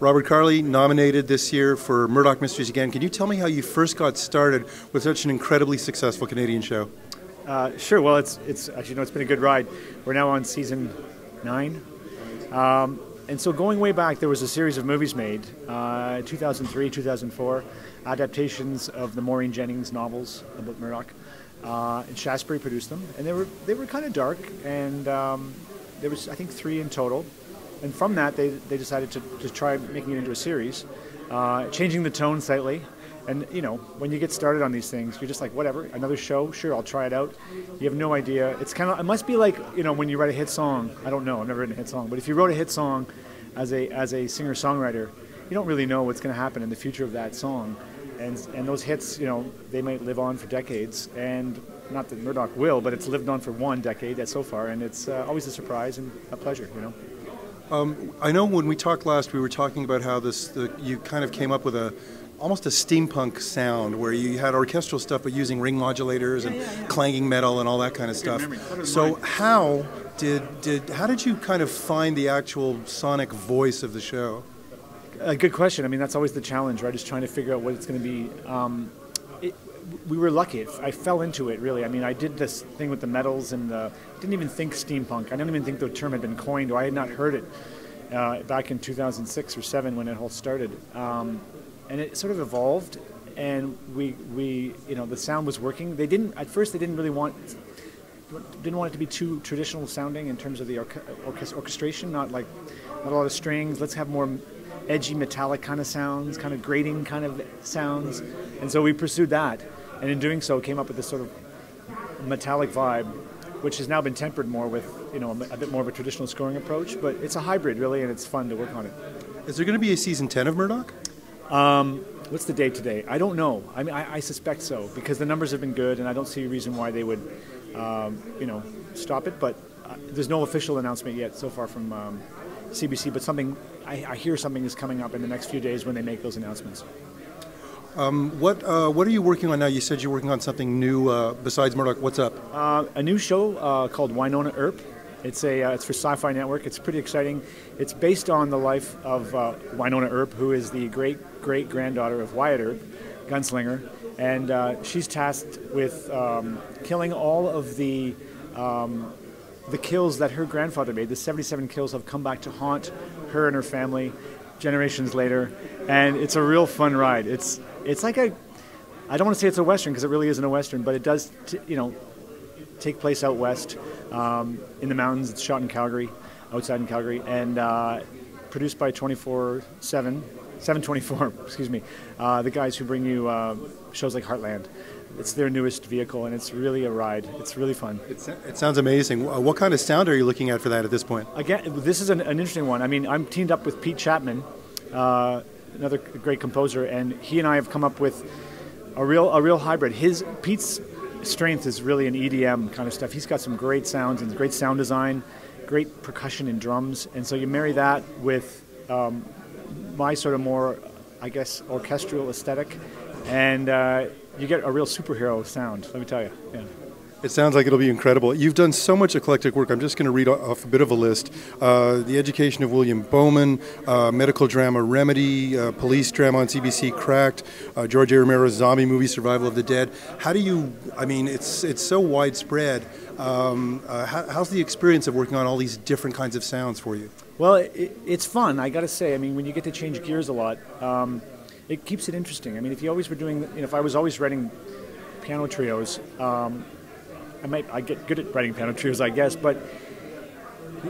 Robert Carli nominated this year for Murdoch Mysteries again. Can you tell me how you first got started with such an incredibly successful Canadian show? Uh, sure. Well, it's it's actually no, it's been a good ride. We're now on season nine, um, and so going way back, there was a series of movies made, uh, 2003, 2004, adaptations of the Maureen Jennings novels about Murdoch. Uh, and Shaftesbury produced them, and they were they were kind of dark, and um, there was I think three in total and from that, they, they decided to, to try making it into a series, uh, changing the tone slightly. And you know, when you get started on these things, you're just like, whatever, another show, sure, I'll try it out. You have no idea. It's kind of, it must be like, you know, when you write a hit song. I don't know, I've never written a hit song, but if you wrote a hit song as a as a singer songwriter, you don't really know what's going to happen in the future of that song. And and those hits, you know, they might live on for decades. And not that Murdoch will, but it's lived on for one decade so far, and it's uh, always a surprise and a pleasure, you know. Um, I know when we talked last, we were talking about how this the, you kind of came up with a almost a steampunk sound where you had orchestral stuff but using ring modulators and yeah, yeah, yeah. clanging metal and all that kind of stuff. So how did did how did you kind of find the actual sonic voice of the show? A good question. I mean, that's always the challenge, right? Is trying to figure out what it's going to be. Um, it, we were lucky. I fell into it really. I mean, I did this thing with the metals and the, didn't even think steampunk. I didn't even think the term had been coined, I had not heard it uh, back in 2006 or seven when it all started. Um, and it sort of evolved, and we we you know the sound was working. They didn't at first. They didn't really want didn't want it to be too traditional sounding in terms of the orchestration. Not like not a lot of strings. Let's have more edgy metallic kind of sounds, kind of grating kind of sounds. And so we pursued that and in doing so came up with this sort of metallic vibe which has now been tempered more with you know a, bit more of a traditional scoring approach but it's a hybrid really and it's fun to work on it. Is there going to be a season 10 of murdoch? Um, what's the date today? I don't know. I mean I, I, suspect so because the numbers have been good and i don't see a reason why they would um, you know stop it but uh, there's no official announcement yet so far from um, cbc but something I, I hear something is coming up in the next few days when they make those announcements um, what uh, what are you working on now? You said you're working on something new uh, besides Murdoch. What's up? Uh, a new show uh, called Wynonna Earp. It's a uh, it's for Sci-Fi Network. It's pretty exciting. It's based on the life of uh, Wynonna Earp, who is the great great granddaughter of Wyatt Earp, gunslinger, and she's tasked with um, killing all of the. Um, the kills that her grandfather made, the 77 kills, have come back to haunt her and her family generations later, and it's a real fun ride. It's it's like a I don't want to say it's a western because it really isn't a western, but it does t- you know take place out west um, in the mountains. It's shot in Calgary, outside in Calgary, and uh, produced by 24 7 724 excuse me uh, the guys who bring you uh, shows like heartland. It's their newest vehicle and it's really a ride. It's really fun. It's, it sounds amazing. What kind of sound are you looking at for that at this point? Again this is an, an interesting one. I mean i'm teamed up with pete chapman uh, another great composer, and he and I have come up with a real a real hybrid. His Pete's strength is really an EDM kind of stuff. He's got some great sounds and great sound design, great percussion and drums, and so you marry that with um, my sort of more, I guess, orchestral aesthetic, and uh, you get a real superhero sound. Let me tell you. Yeah. It sounds like it'll be incredible. You've done so much eclectic work. I'm just going to read off a bit of a list. Uh, the Education of William Bowman, uh, medical drama Remedy, uh, police drama on CBC Cracked, uh, George A. Romero's zombie movie Survival of the Dead. How do you, I mean, it's, it's so widespread. Um, uh, how, how's the experience of working on all these different kinds of sounds for you? Well, it, it's fun, I got to say. I mean, when you get to change gears a lot, um, it keeps it interesting. I mean, if you always were doing, you know, if I was always writing piano trios, um, I might I get good at writing piano trios, I guess, but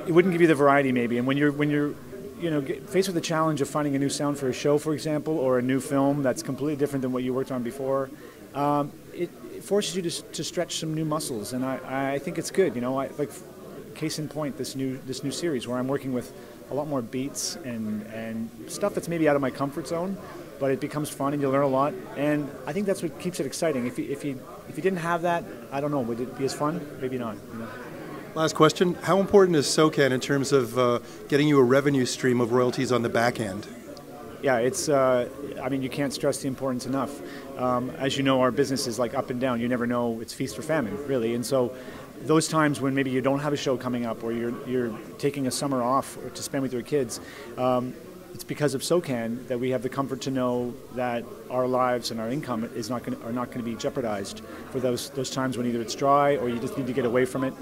it wouldn't give you the variety maybe. And when you're when you're you know faced with the challenge of finding a new sound for a show, for example, or a new film that's completely different than what you worked on before, um, it, it, forces you to, to stretch some new muscles, and I, I think it's good. You know, I, like case in point, this new this new series where I'm working with a lot more beats and and stuff that's maybe out of my comfort zone, but it becomes fun and you learn a lot. And I think that's what keeps it exciting. If you, if you, if you didn't have that, I don't know, would it be as fun? Maybe not. You know? Last question. How important is SOCAN in terms of uh, getting you a revenue stream of royalties on the back end? Yeah, it's, uh, I mean, you can't stress the importance enough. Um, as you know, our business is like up and down. You never know, it's feast or famine, really. And so those times when maybe you don't have a show coming up or you're, you're taking a summer off to spend with your kids, um, it's because of SOCAN that we have the comfort to know that our lives and our income is not going are not going to be jeopardized for those those times when either it's dry or you just need to get away from it,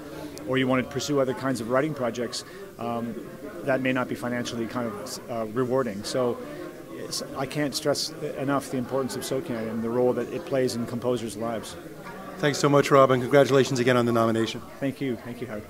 or you want to pursue other kinds of writing projects um, that may not be financially kind of uh, rewarding. So. I can't stress enough the importance of SOCAN and the role that it plays in composers' lives. Thanks so much, Rob, and congratulations again on the nomination. Thank you. Thank you, Howard.